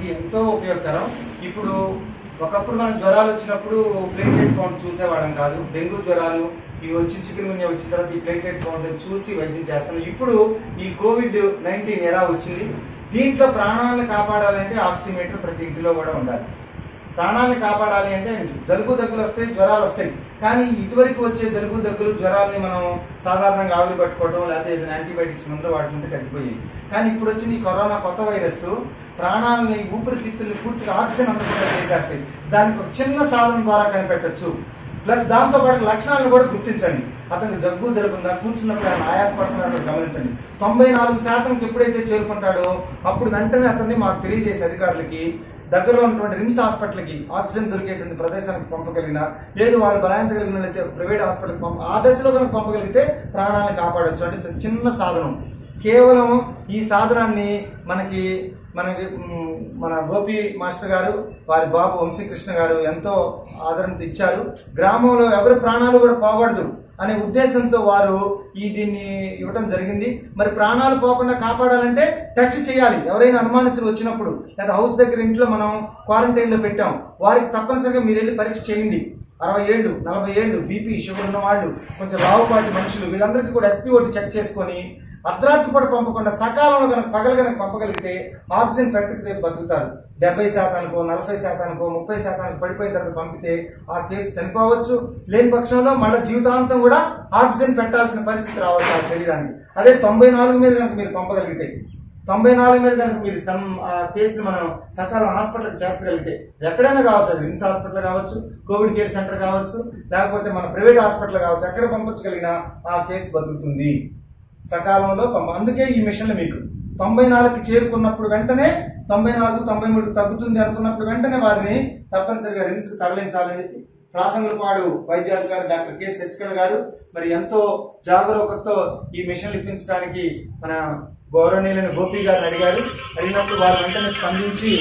మనకి ఎంతో ఉపయోగకరం. ఇప్పుడు ఒకప్పుడు మనం జ్వరాలు వచ్చినప్పుడు ప్లేటెడ్ కౌంట్ చూసేవాళ్ళం కాదు. డెంగ్యూ జ్వరాలు ఇవి వచ్చి చికెన్ గున్యా వచ్చిన తర్వాత ఈ ప్లేటెడ్ కౌంట్ చూసి వైద్యం చేస్తాం ఇప్పుడు ఈ కోవిడ్ నైన్టీన్ ఎలా వచ్చింది? దీంట్లో ప్రాణాలను కాపాడాలంటే ఆక్సిమీటర్ ప్రతి ఇంటిలో కూడా ఉండాలి. ప్రాణాన్ని కాపాడాలి అంటే జలుబు దగ్గులు వస్తాయి జ్వరాలు వస్తాయి. కానీ ఇదివరకు వచ్చే జలుబు దగ్గులు జ్వరాలని మనం సాధారణంగా ఆవిరి పట్టుకోవడం లేకపోతే ఏదైనా యాంటీబయాటిక్స్ మందులు వాడుకుంటే తగ్గిపోయేది కానీ ఇప్పుడు వచ్చిన ఈ కరోనా కొత్త వైరస్. ప్రాణాలని ఊపిరితిత్తుల్ని పూర్తిగా ఆక్సిజన్ అందకుండా చేసేస్తాయి. దానికి ఒక చిన్న సాధనం ద్వారా కనిపెట్టచ్చు. ప్లస్ దాంతో పాటు లక్షణాలను కూడా గుర్తించండి. అతనికి జగ్గు జరుగుందా కూర్చున్నప్పుడు ఆయన ఆయాసపడుతున్నాడో గమనించండి. తొంభై నాలుగు శాతంకి ఎప్పుడైతే చేరుకుంటాడో అప్పుడు వెంటనే అతన్ని మాకు తెలియజేసే అధికారులకి దగ్గరలో ఉన్నటువంటి రిమ్స్ హాస్పిటల్కి ఆక్సిజన్ దొరికేటువంటి ప్రదేశానికి పంపగలిగిన లేదు వాళ్ళు భరాయించగలిగినట్లయితే ప్రైవేట్ హాస్పిటల్కి పంప ఆ దశలో కనుక పంపగలిగితే ప్రాణాలను కాపాడొచ్చు. అంటే చిన్న సాధనం. కేవలం ఈ సాధనాన్ని మనకి మనకి మన గోపి మాస్టర్ గారు వారి బాబు వంశీకృష్ణ గారు ఎంతో ఆదరణ ఇచ్చారు. గ్రామంలో ఎవరి ప్రాణాలు కూడా పోకూడదు అనే ఉద్దేశంతో వారు ఈ దీన్ని ఇవ్వడం జరిగింది. మరి ప్రాణాలు పోకుండా కాపాడాలంటే టెస్ట్ చేయాలి. ఎవరైనా అనుమానితులు వచ్చినప్పుడు లేదా హౌస్ దగ్గర ఇంట్లో మనం క్వారంటైన్లో పెట్టాం. వారికి తప్పనిసరిగా మీరు వెళ్ళి పరీక్ష చేయండి. అరవై ఏళ్ళు నలభై ఏళ్ళు బీపీ షుగర్ ఉన్న వాళ్ళు కొంచెం లావుపాటి మనుషులు వీళ్ళందరికీ కూడా ఎస్పీ ఒకటి చెక్ చేసుకొని అర్ధరాత్రి పడి పంపకుండా సకాలంలో కనుక పగలు కనుక పంపగలిగితే ఆక్సిజన్ పెట్టకపోతే బతుకుతారు. డెబ్బై శాతానికో నలభై శాతానికో ముప్పై శాతానికి పడిపోయిన తర్వాత పంపితే ఆ కేసు చనిపోవచ్చు. లేని పక్షంలో మళ్ళీ జీవితాంతం కూడా ఆక్సిజన్ పెట్టాల్సిన పరిస్థితి రావచ్చు ఆ శరీరానికి. అదే తొంభై నాలుగు మీద కనుక మీరు పంపగలిగితే తొంభై నాలుగు మీద కనుక మీరు సమ్ ఆ కేసుని మనం సకాలం హాస్పిటల్కి చేర్చగలిగితే ఎక్కడైనా కావచ్చు అది రిమ్స్ హాస్పిటల్ కావచ్చు కోవిడ్ కేర్ సెంటర్ కావచ్చు లేకపోతే మన ప్రైవేట్ హాస్పిటల్ కావచ్చు ఎక్కడ పంపించగలిగినా ఆ కేసు బతుకుతుంది. సకాలంలో పంప అందుకే ఈ మిషన్లు మీకు. తొంభై నాలుగుకి చేరుకున్నప్పుడు వెంటనే తొంభై నాలుగు తొంభై మూడు తగ్గుతుంది అనుకున్నప్పుడు వెంటనే వారిని తప్పనిసరిగా రిమ్స్కి తరలించాలని చెప్పి రాసంగులపాడు వైద్యాధికారి డాక్టర్ కె శశికళ గారు. మరి ఎంతో జాగరూకతతో ఈ మిషన్లు ఇప్పించడానికి మన గౌరవనీయులైన గోపి గారిని అడిగారు. అడిగినప్పుడు వారు వెంటనే స్పందించి